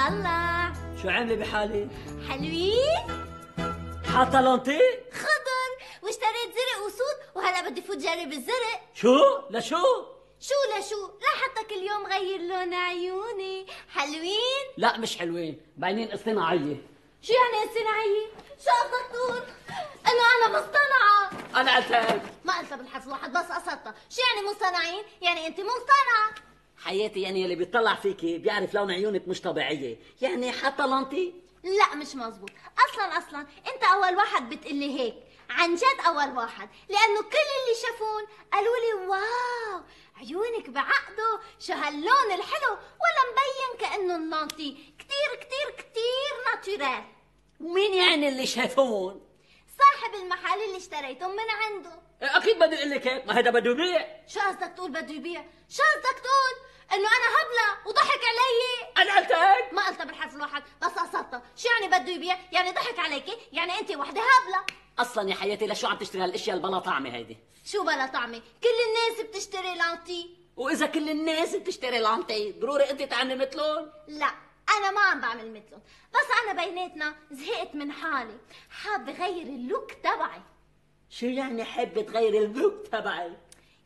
طلع شو عاملة بحالي؟ حلوين حاطة lentilles؟ خضر. واشتريت زرق وسود وهلا بدي فوت جرب الزرق. شو؟ لشو؟ شو لشو؟ لاحظتك اليوم غير لون عيوني. حلوين؟ لا مش حلوين باينين اصطناعيه شو يعني صناعية؟ شو قصدك تقول إنه أنا مصطنعة. أنا قلت ما قلتها بالحرف الواحد بس قصدتها. شو يعني مصطنعين؟ يعني أنت مصطنعة. حياتي يعني اللي بيطلع فيكي بيعرف لون عيونك مش طبيعية. يعني حاطه لونتي؟ لا مش مزبوط أصلا أصلا أنت أول واحد بتقلي هيك. عن جد أول واحد. لأنه كل اللي شافون قالوا لي واو عيونك بعقده شو هاللون الحلو ولا مبين كأنه الناطي كتير كتير كتير ناتورال ومين يعني اللي شافون؟ صاحب المحل اللي اشتريتهم من عنده. أكيد بدي أقول لك هيك ما هذا بده يبيع شو قصدك تقول بده يبيع شو قصدك تقول؟ إنه أنا هبلة وضحك علي. أنا قلت هيك ما قلتها بالحرف الواحد بس قصدتها شو يعني بده يبيع؟ يعني ضحك عليكي يعني انت وحدة هبلة. أصلا يا حياتي لشو عم تشتري هالأشياء البلا طعمة هيدي؟ شو بلا طعمة؟ كل الناس بتشتري لانتي. وإذا كل الناس بتشتري لانتي ضروري انت تعملي مثلهم؟ لا أنا ما عم بعمل مثلهم. بس أنا بيناتنا زهقت من حالي. حابة غير ال look تبعي. شو يعني حابة تغيري ال look تبعي؟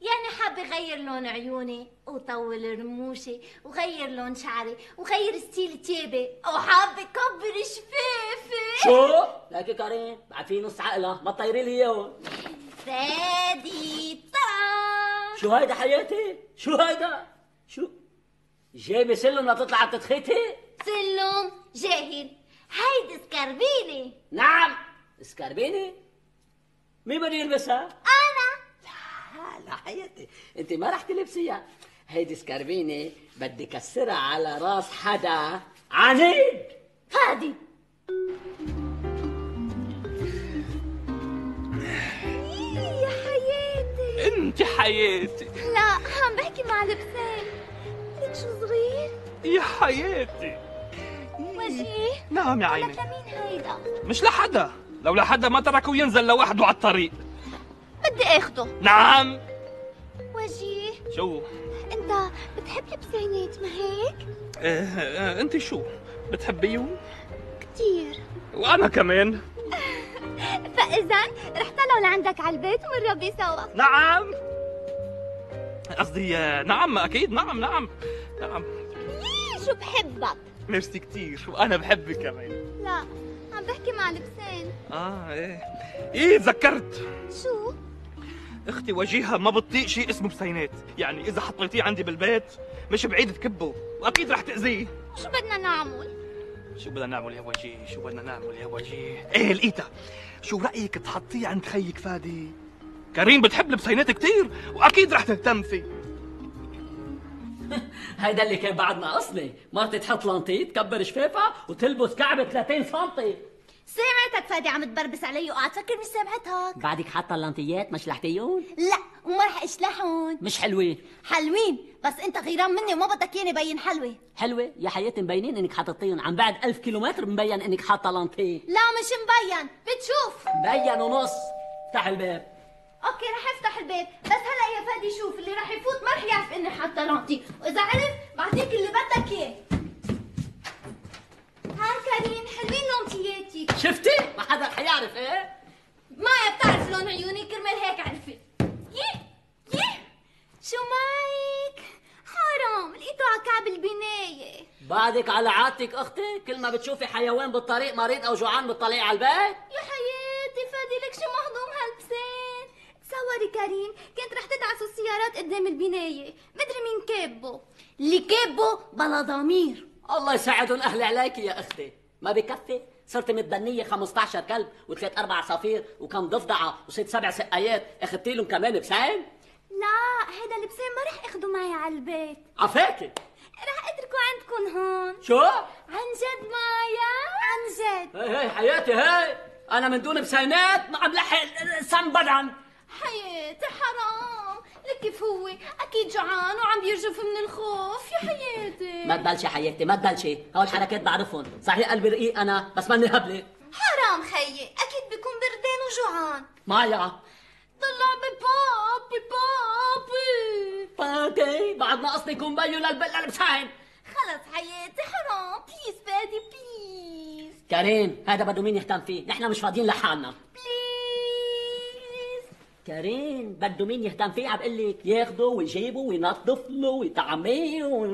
يعني حابة غير لون عيوني وطول رموشي وغير لون شعري وغير style تيابي وحابة كبر شفافي شو؟ لك كريم بعد في نص عقلة ما تطيري لي اياهم فادي طعم شو هيدا حياتي؟ شو هيدا؟ شو؟ جايبة سلم لتطلع تتخيتي؟ سلم جاهل هيدي سكربيني نعم سكربيني مين بده يلبسها؟ أنا لا لا حياتي. انت ما رح تلبسيها هيدي سكربيني بدي كسرها على راس حدا عنيد. فادي يا حياتي. انت حياتي. لا عم بحكي مع لبسان لك شو صغير. يا حياتي. وجيه نعم يا لك عيني. لمين هيدا؟ مش لحدا. لو لحدا ما تركه ينزل لوحده على الطريق. بدي آخده. نعم. وجيه شو؟ أنت بتحب لبسانات ما هيك؟ آه آه أنت شو؟ بتحبيهم كتير. وأنا كمان. فإذا رح طلعوا لعندك على البيت ونربي سوا. نعم. قصدي نعم أكيد. نعم نعم. نعم. يي شو بحبك؟ ميرسي كتير. وأنا بحبك كمان. لا عم بحكي مع لبسان آه إيه. إيه تذكرت. شو؟ أختي وجيهها ما بتطيق شيء اسمه بسينات. يعني إذا حطيتيه عندي بالبيت مش بعيد تكبه وأكيد رح تأذيه. شو بدنا نعمل؟ شو بدنا نعمل يا وجيه؟ شو بدنا نعمل يا وجيه؟ إيه لقيتها. شو رأيك تحطيه عند خيك فادي؟ كريم بتحب البسينات كتير وأكيد رح تهتم فيه هيدا اللي كان بعد ما اصلي مرتي تحط لانتي تكبر شفافها وتلبس كعبة 30 سم سمعتك فادي عم تبربس علي وقعد تفكر مش سامعتك بعدك حاطة اللانتيات مش لحتيون لا وما رح اشلحهم مش حلوين حلوين بس أنت غيران مني وما بدك إياني بين حلوة. حلوة؟ يا حياتي مبينين إنك حاططيهم عن بعد ألف كيلومتر مبين إنك حاطة لانتي. لا مش مبين. بتشوف. مبين ونص. افتح الباب. okay رح أفتح البيت بس هلأ يا فادي شوف اللي رح يفوت ما رح يعرف إني حاطة lentilles. وإذا عرف بعطيك اللي بدك إياه. ها كريم حلوين لونتياتك شفتي؟ ما حدا حيعرف إيه؟ ما بتعرف لون عيوني كرمال هيك عرفت يه يه شو معك حرام لقيته على كعب البناية. بعدك على عادتك أختي كل ما بتشوفي حيوان بالطريق مريض أو جوعان بتطلعي على البيت. يا حياتي فادي لك شو مهضوم هالبسان تصوري كريم كنت رح تدعسوا السيارات قدام البناية. مدري مين كابه. اللي كابه بلا ضمير. الله يساعدهم أهلي عليكي يا أختي. ما بكفي؟ صرت متبنية 15 كلب وثلاث أربع عصافير وكم ضفدعة وست سبع سقايات. أخذتي لهم كمان بسعين لا هيدا البسان ما رح اخده معي على البيت. عفاكي رح أتركه عندكم هون. شو؟ عن جد مايا؟ عن جد. هي هي حياتي هي أنا من دون بسينات ما عم لحق سم بدن. حياتي حرام. لك كيف هو؟ أكيد جوعان وعم بيرجف من الخوف يا حياتي. ما تبلشي حياتي ما تبلشي هول الحركات بعرفهم. صحيح قلبي رقيق أنا بس ماني هبلة. حرام خيي أكيد بيكون بردان وجوعان. مايا. طلع ببابي بابي. باتي بعد ما قصدي يكون بيو للبل للبسين خلص حياتي حرام. please فادي please كريم هذا بده مين يهتم فيه؟ نحن مش فاضيين لحالنا. please كريم بده مين يهتم فيه؟ عم بقول لك ياخده ويجيبه وينظف له ويطعميه و...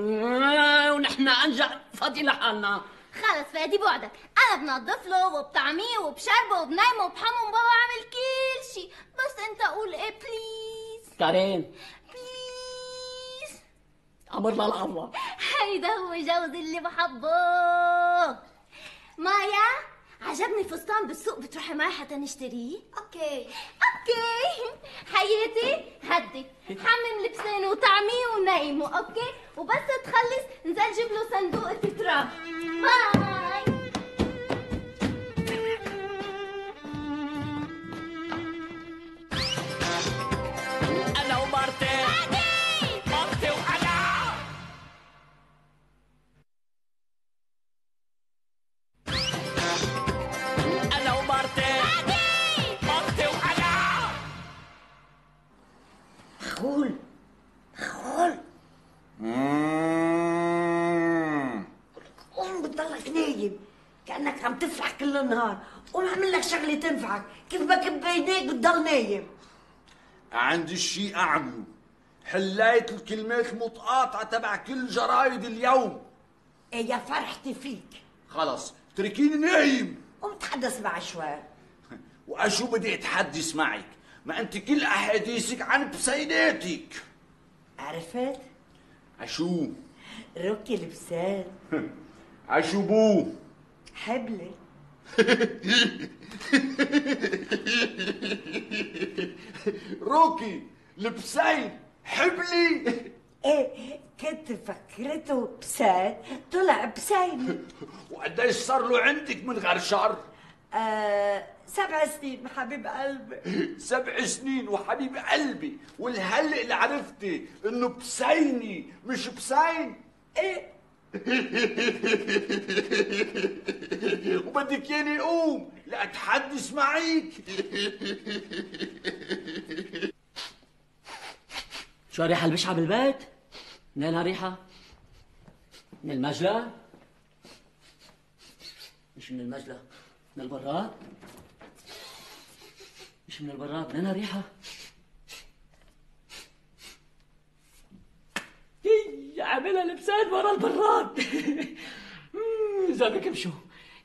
ونحن انجا فاضيين لحالنا. خلص فادي بعدك. أنا بنظف له وبطعميه وبشربه وبنايمه وبحمه وبابا عامل كل شي. بس أنت قول إيه please كريم. please أمر لله هيدا هو جوزي اللي بحبه. مايا عجبني فستان بالسوق. بتروحي معي حتى نشتريه؟ Okay. Okay. حياتي هدي. حمم البسين وطعميه ونايمه okay. وبس تخلص. نزل جيب له صندوق التتراب. باي. كأنك عم تفرح كل النهار. قوم أعمل لك شغلة تنفعك. كيف بكب بينيك بتضل نايم. عندي الشيء أعمله حليت الكلمات المتقاطعة تبع كل جرايد اليوم. إيه يا فرحتي فيك. خلص اتركيني نايم. قوم تحدث معي شوي. وأشو بدي أتحدث معك؟ ما أنت كل أحاديثك عن بسيناتك. عرفت؟ عشو؟ روكي لبسان. عشو بو؟ حبلة روكي لبسين حبلي. إيه كنت فكرته بسان طلع بسينة وقديش صار له عندك من غير شر آه سبع سنين حبيب قلبي. سبع سنين وحبيب قلبي. والهلق اللي عرفتي إنه بسيني مش بسين إيه وبدك ياني اقوم لاتحدث معك شو الريحة البشعة بالبيت؟ منين هالريحة؟ من المجلة؟ مش من المجلة من البراد؟ مش من البراد منين هالريحة؟ يي عاملها لبسان ورا البراد. مم، اذا بكم شو؟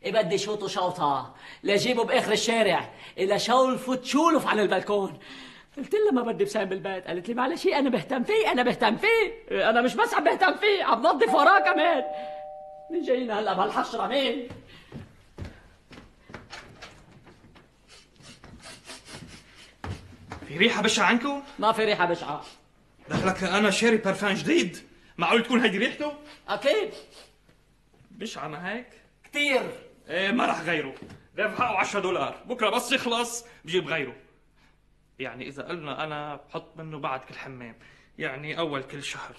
إيه بدي شوطه شوطة لجيبه بآخر الشارع. إلا شولفه تشولف على البلكون. قلت لها ما بدي بسام بالبيت. قالت لي معلش أنا بهتم فيه أنا بهتم فيه. أنا مش بس عم بهتم فيه عم نظف وراه كمان. مين جاينا هلا بهالحشرة مين؟ في ريحة بشعة عنكم؟ ما في ريحة بشعة. دخلك أنا شاري برفان جديد. معقول تكون هيدي ريحته؟ أكيد. بشعه ما هيك؟ كثير إيه ما رح غيره. دفعه 10 دولار. بكرة بس يخلص بجيب غيره. يعني إذا قلنا أنا بحط منه بعد كل حمام. يعني أول كل شهر.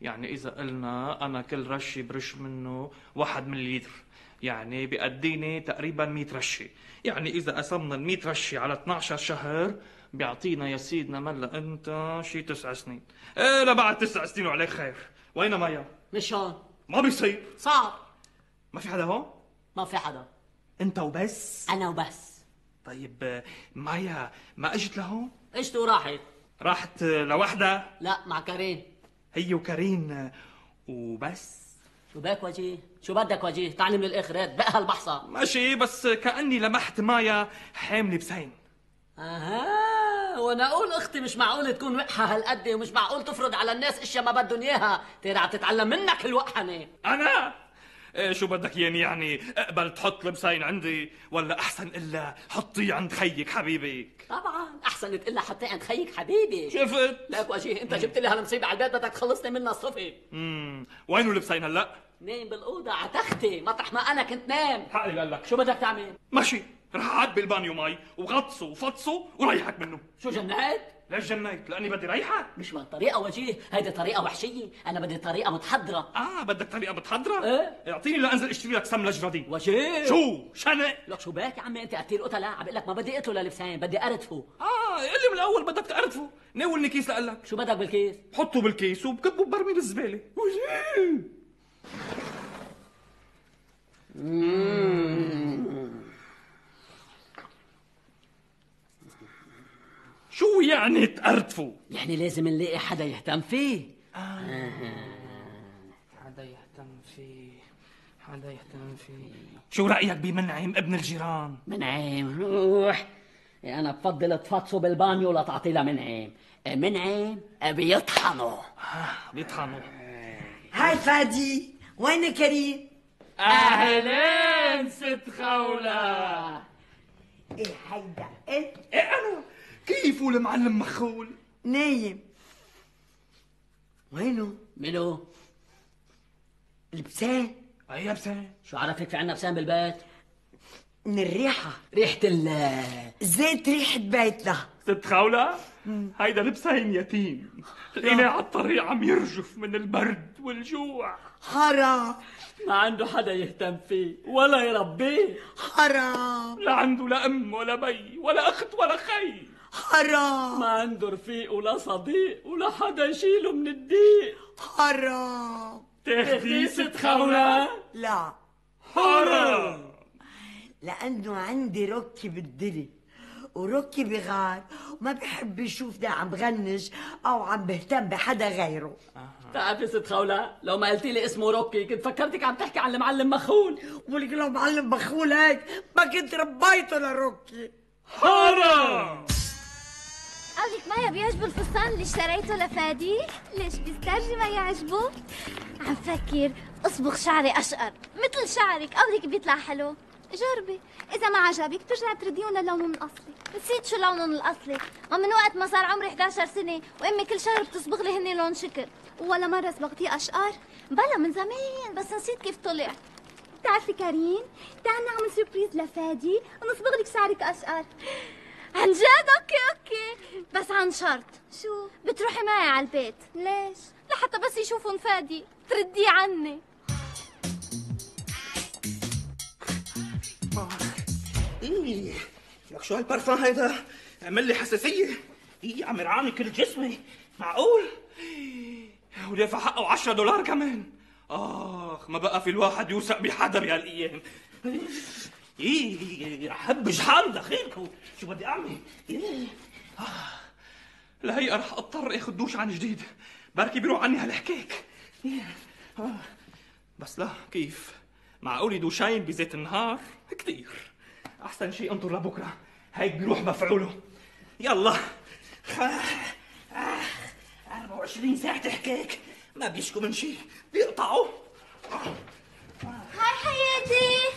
يعني إذا قلنا أنا كل رشه برش منه واحد مليلتر. يعني بيأديني تقريبا 100 رشه يعني إذا قسمنا ال 100 رشه على 12 شهر بيعطينا يا سيدنا ملا أنت شي تسع سنين. إيه لبعد تسع سنين وعليك خير. وين مايا؟ مش هون ما بيصير. صار. ما في حدا هون؟ ما في حدا. انت وبس؟ أنا وبس. طيب مايا ما اجت لهون؟ اجت وراحت. راحت لوحدها؟ لا مع كريم. هي آه، وبس. شو بك وجيه؟ شو بدك وجيه؟ تعالي من الآخر هات بقى هالبحصه ماشي بس كأني لمحت مايا حاملة بسين. أها. وأنا أقول أختي مش معقول تكون وقحه هالقد ومش معقول تفرض على الناس اشياء ما بدهم اياها. ترى تتعلم منك الوقحنه أنا؟ إيه شو بدك ياني يعني؟ أقبل تحط لبسين عندي ولا أحسن إلا حطيه عند خيك حبيبك؟ طبعا أحسن تقول لها حطي عند خيك حبيبي. شفت؟ لك وجيه أنت جبت لي هالمصيبة على البيت بدك تخلصني منها الصفي امم وينه لبسين هلأ؟ نام بالأوضة على تختي مطرح ما أنا كنت نام حقي قال لك. شو بدك تعمل؟ ماشي رح اعبي البانيو مي وغطسه وفطسه وريحك منه. شو جنيت ليش جنيت؟ لأني بدي ريحك. مش من طريقه وجيه هيدي طريقة وحشية. أنا بدي طريقة متحضرة. آه بدك طريقة متحضرة؟ إيه. اعطيني لانزل أشتري لك سمنه جرادين وجيه. شو؟ شنق؟ لك شو باك يا عمي؟ أنت قتيل قتلة. عم بقول لك ما بدي أقتله للبسان بدي ارتفه آه قل لي من الأول بدك تعرفه ناولني كيس لقلك شو بدك بالكيس؟ حطه بالكيس وبكبه ببرميل الزباله شو يعني تقرتفوا يعني لازم نلاقي حدا يهتم فيه. حدا يهتم فيه. حدا يهتم فيه. شو رأيك بمنعم ابن الجيران؟ منعم؟ روح. يعني أنا بفضل تفطسه بالبانيو ولا تعطي لها منعم. منعم؟ بيطحنه بيطحنوا. هاي فادي وين كريم؟ اهلين ست خولة. إيه هيدا؟ إيه؟ إيه أنا؟ كيف المعلم مخول؟ نايم. وينه؟ منو؟ لبسان. أي يا بسان شو عرفك في عنا بسام بالبيت؟ من الريحة. ريحة ال زيت ريحة بيتنا. ست خولة هيدا لبسين يتيم. لقيناه على الطريق عم يرجف من البرد والجوع. حرام. ما عنده حدا يهتم فيه ولا يربيه. حرام. لا عنده لا أم ولا بي ولا أخت ولا خي. حرام ما عنده رفيق ولا صديق ولا حدا يشيله من الضيق حرام تاخدي ست خولة لا. حرام لأنه عندي روكي بالدري وروكي بغار وما بحب يشوفني عم بغنج أو عم بهتم بحدا غيره. بتعرفي ست خولة لو ما قلتي لي اسمه روكي كنت فكرتك عم تحكي عن المعلم مخول. ولك لو معلم مخول هيك ما كنت ربيته لروكي حرام قولك مايا بيعجبه الفستان؟ اللي اشتريته لفادي؟ ليش بيسترجي ما يعجبه؟ عم فكر اصبغ شعري أشقر مثل شعرك. قولك بيطلع حلو. جربي. إذا ما عجبك بترجعي ترديه للونه الأصلي. نسيت شو لونهم الأصلي. ومن وقت ما صار عمري 11 سنة وأمي كل شهر بتصبغ لي هني لون شكل ولا مرة صبغتيه أشقر؟ بلا من زمان بس نسيت كيف طلع. بتعرفي كريم تعال نعمل surprise لفادي ونصبغ لك شعرك أشقر. عن جد؟ okay okay. بس عن شرط. شو؟ بتروحي معي على البيت. ليش؟ لحتى بس يشوفوا فادي. ترديه عني. إيه. لك شو هالبرفان هيدا؟ عمل لي حساسية. إيه عم يرعاني كل جسمي. معقول؟ ودافع حقه 10 دولار كمان. آخ ما بقى في الواحد يوثق بحدا بهالأيام إيه رح هبج حالي دخيلكم شو بدي أعمل؟ إيه آه. لهي رح أضطر آخذ دوش عن جديد. بركي بيروح عني هالحكيك. إيه. آه. بس لا كيف؟ معقول دوشين بزيت النهار؟ كتير. أحسن شيء انطر لبكرة. هيك بيروح مفعوله. يلا. خ... آه. 24 ساعة تحكيك. ما بيشكوا من شيء. بيقطعوا. هاي حياتي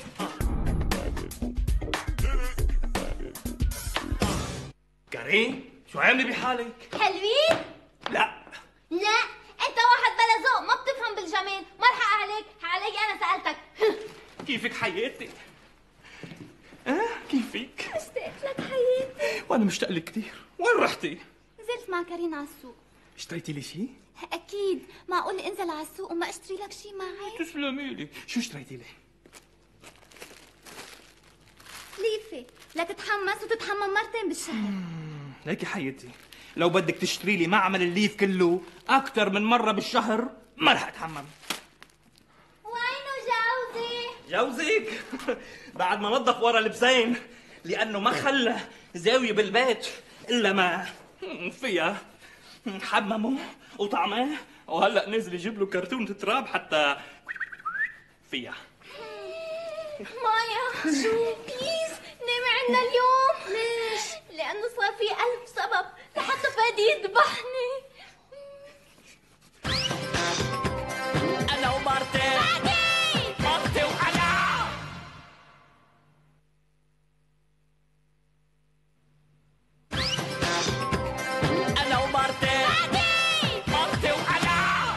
كريم شو عاملة بحالك؟ حلوين؟ لا. لا. أنت واحد بلا ذوق ما بتفهم بالجمال. ما الحق عليك حق علي أنا سألتك. كيفك حياتي؟ آه كيفك؟ اشتقت لك حياتي. وأنا مشتاق لك كثير وين رحتي؟ نزلت مع كارين على السوق. اشتريتي لي شيء؟ أكيد. معقول انزل على السوق وما اشتري لك شي معي؟ تسلمي لي. شو اشتريتي لي؟ ليفة. لتتحمس وتتحمم مرتين بالشهر. ليكي حياتي. لو بدك تشتري لي معمل الليف كله أكثر من مرة بالشهر ما رح أتحمم. وينه جوزي؟ جوزك؟ بعد ما نظف ورا لبسين لأنه ما خلى زاوية بالبيت إلا ما فيها حممه وطعماه وهلأ نزل يجيب له كرتونة تراب حتى فيها. مايا شو؟ بليز نامي عنا اليوم؟ لأنه صار في ألف سبب لحتى فادي يذبحني أنا ومرتي مرتي وأنا. أنا ومرتي مرتي وأنا.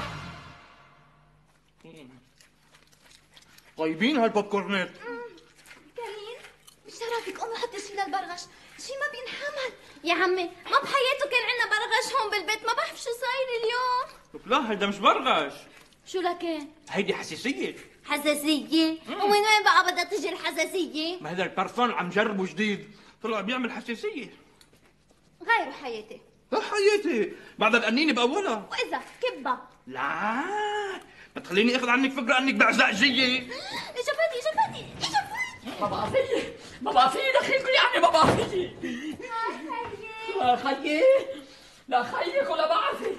طيبين هالبوب كورنات كريم بشرفك قومي حطي شي للبرغش شي ما بينحمل يا عمي ما بحياته كان عنا برغش هون بالبيت ما بعرف شو صاير اليوم. لا هيدا مش برغش. شو لكان؟ هيدي حساسية. حساسية؟ ومن وين بقى بدها تجي الحساسية؟ ما هذا البرفان عم جربه جديد. طلع بيعمل حساسية. غيروا حياتي. حياتي. بعد القنينة بأولها. وإذا كبة. لا تخليني أخذ عنك فكرة أنك شفتي شفتي شفتي. ما بقى فيي ما بقى فيي دخيلكم يعني ما بقى فيي لا خيي. لا خيك ولا بعرفك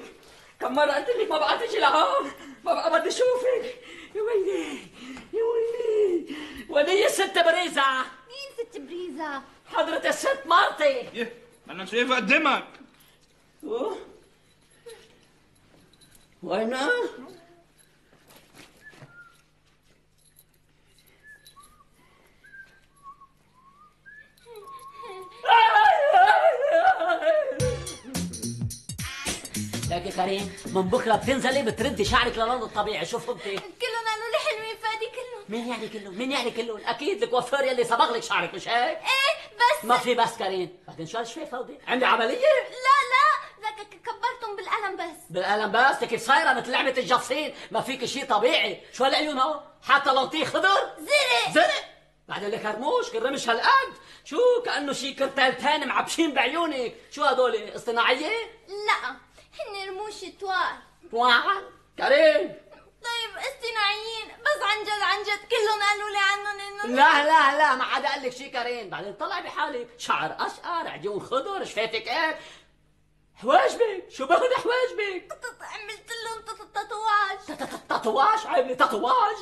كم مرة قلت لك ما بقى تيجي لهون؟ ما بقى بدي أشوفك. يا ويلي يا ويلي. ولي الست بريزة؟ مين ست بريزة؟ حضرة الست مرتي يه أنا شايف قدامك. أوه. يا كريم من بكرة بتنزلي بتردي شعرك للون الطبيعي شو فهمتي؟ كلهم قالوا لي حلوين فادي كلهم. مين يعني كله؟ مين يعني كله؟ أكيد الكوافير يلي صبغ لك شعرك مش هيك؟ إيه بس. ما في بس كريم. بعدين شو هالشوي فوضي؟ عندي عملية؟ لا لا ذاك ك- كبرتهم بالقلم بس. بالقلم بس؟ لك صايرة مثل لعبة الجصين ما فيك شيء طبيعي. شو هالعيون هو حتى لونتي خضر؟ زرق. زرق. بعدين لك هرموش كل رمش هالقد. شو كأنه شي كرتالتين معبشين بعيونك. شو هدول اصطناعية؟ لا. هن رموش توال واحد كريم طيب اصطناعيين بس عن جد عن جد كلهم قالوا لي عنهم انه لا لا لا ما حدا قال لك شي كريم بعدين طلع بحالك شعر اشقر عيون خضر شفايفك إيه حواجبك؟ شو باخذ حواجبك؟ عملت لهم tat- tatouage tatouage. عامله tatouage؟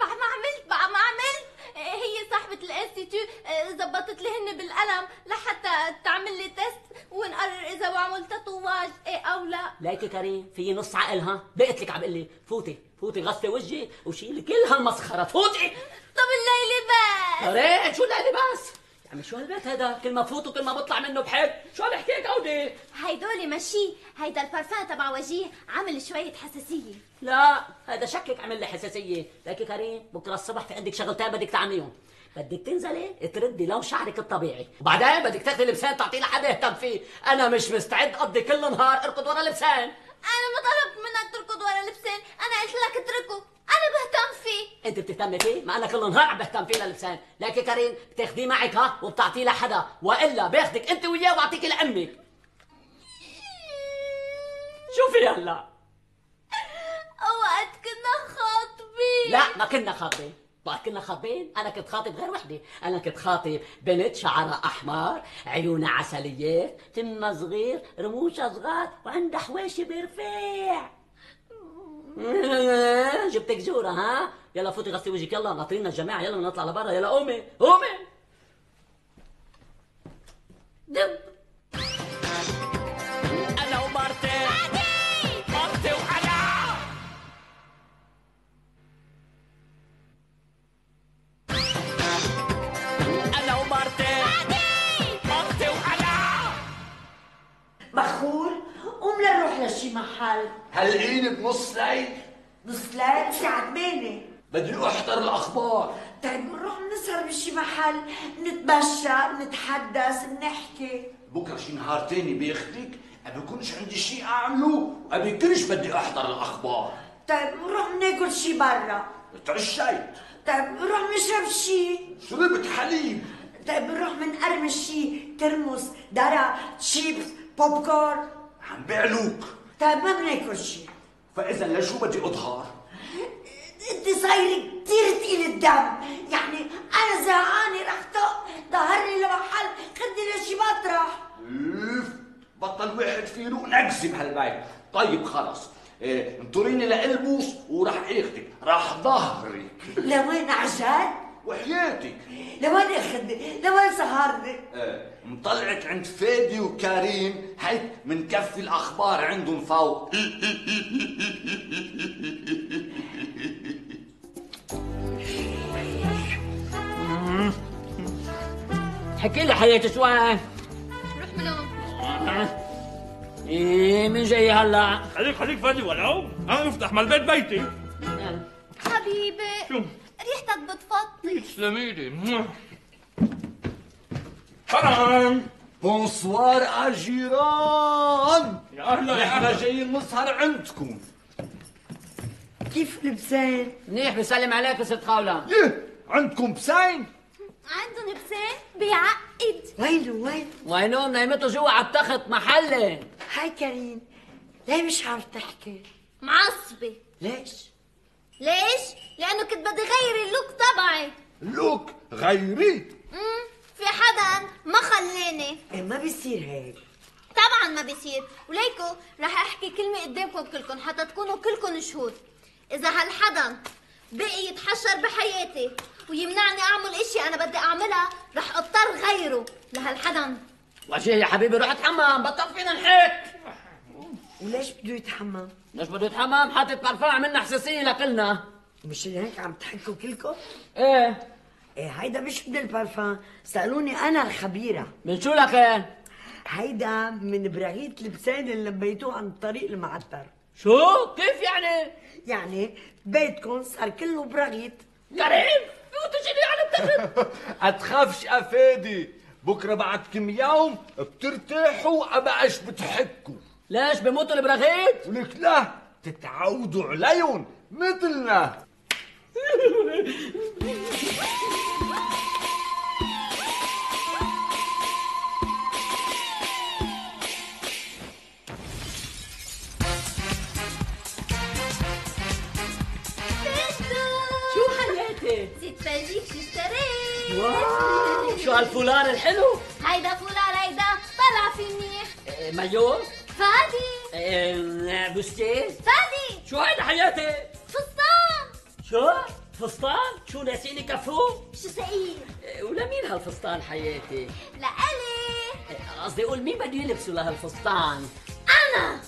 بعد ما عملت بعد ما عملت. آه، هي صاحبة ال institut آه، زبطت لي هن بالقلم لحتى تعمل لي test ونقرر إذا بعمل tatouage إيه أو لا. ليكي كريم في نص عقلها. بقت لك عم بقول لي فوتي فوتي غسلي وجهي وشيلي كل هالمسخره فوتي. طب الليلة بس. كريم شو اللي بس؟ يعني شو هالبيت هذا؟ كل ما فوت وكل ما بطلع منه بحب. شو هالحكايه قودي هيدول ماشي. هيدا البارفان تبع وجيه عامل شوية حساسية. لا هذا شكلك عمل لي حساسية. ليكي كريم بكرة الصبح في عندك شغلتين بدك تعمليهم. بدك تنزلي تردي لون شعرك الطبيعي. وبعدين بدك تاخذي لبسان تعطيه لحدا يهتم فيه. أنا مش مستعد أقضي كل نهار أركض ورا لبسان أنا ما طلبت منك تركض ورا لبسان أنا قلت لك اتركه. أنا بهتم فيه. أنت بتهتمي فيه؟ ما أنا كل نهار عم بهتم فيه للبسان. لك يا كريم بتاخديه معك ها وبتعطيه لحدا. وإلا باخدك أنت وياه وبعطيك لأمك. شوفي هلا. أوقات كنا خاطبين. لا ما كنا خاطبين. وقت كنا خاطبين. أنا كنت خاطب غير وحده أنا كنت خاطب بنت شعرها أحمر عيونها عسليات تمها صغير رموشها صغار وعندها حواشي برفيع. جبتك جورة ها؟ يلا فوتي غسلي وجهك يلا ناطرينا الجماعة يلا نطلع لبرا يلا قومي قومي دب. محل هلقيني بنص ليل. نص ليل؟ الساعة 8 بدي أحضر الأخبار. طيب بنروح نسهر بشي محل نتمشى نتحدث نحكي. بكرة شي نهار تاني بياخدك ما بيكونش عندي شيء أعمله وما بيكونش بدي أحضر الأخبار. طيب بنروح ناكل شي برا. تعشيت. طيب بنروح نشرب شي. شربت حليب؟ طيب بنروح منقرمش شي ترمس درع شيبس بوب كورن عم بيعلوك. طيب ما بناكل شي فاذا لشو بدي أظهر؟ انت صاير كتير تقيل الدم. يعني أنا زهقانة رح طق. ظهرني لمحل خدني لشي مطرح. بطل واحد في روق نكزي بهالبيت طيب خلص. إيه انطريني لالبس وراح اخدك راح ظهرك. لوين عجل؟ وحياتك. لوين اخدني؟ لوين سهرني؟ إيه مطلعك عند فادي وكريم هيك منكفي الأخبار عندهم فوق حكي لي حياتي شوي. روح منهم إيه مين جاي هلا؟ خليك خليك فادي ولو أنا افتح مال بيت بيتي. حبيبي. شو؟ ريحتك بتفضي تسلمي لي سلام. بونسوار أجيران. يا أهلا يا أهلا. جايين نسهر عندكم. كيف لبسان؟ منيح بسلم عليك يا ست خولة يه عندكم بسين؟ عندهم بسان بيعقد وينه وين؟ وينهم نايمته جوا على التخت محلي. هاي كريم ليه مش عارف تحكي؟ معصبة. ليش؟ ليش؟ لأنه كنت بدي غير اللوك تبعي. لوك غيري؟ مم، في حدا ما خلاني. إيه ما بيصير هيك. طبعا ما بيصير. وليكو رح أحكي كلمة قدامكم كلكم حتى تكونوا كلكم شهود. إذا هالحدا بقي يتحشر بحياتي ويمنعني أعمل إشي أنا بدي أعملها رح أضطر غيره لهالحدا. وجيه يا حبيبي روح اتحمم. بطل فينا نحك وليش بده يتحمم؟ ليش بده يتحمم حاطط برفان عملنا حساسية لكلنا. مش هيك عم تحكوا كلكم؟ إيه. إيه هيدا مش من البارفان. سألوني أنا الخبيرة. من شو لكن هيدا من براغيث لبسان اللي لبيتوه عن الطريق المعتر شو؟ كيف يعني؟ يعني بيتكم صار كله براغيث كريم! وتجيني على التخت! أتخافش أفادي. بكرة بعد كم يوم بترتاحوا ابقاش بتحكوا؟ ليش بموتوا البراغيث ولك لا تتعودوا عليهم مثلنا. شو حياتي نسيت فرجيك شو اشتريت واو شو هالفولان الحلو؟ هيدا فولار هيدا طلع في منيح إيه، مايو؟ بوستين فادي. شو هيدا حياتي؟ فستان. شو؟ فستان؟ شو ناسيني كفو؟ شو ثقيل إيه، ولمين هالفستان حياتي؟ لألي. إيه، قصدي أقول مين بده يلبسوا لهالفستان؟ أنا.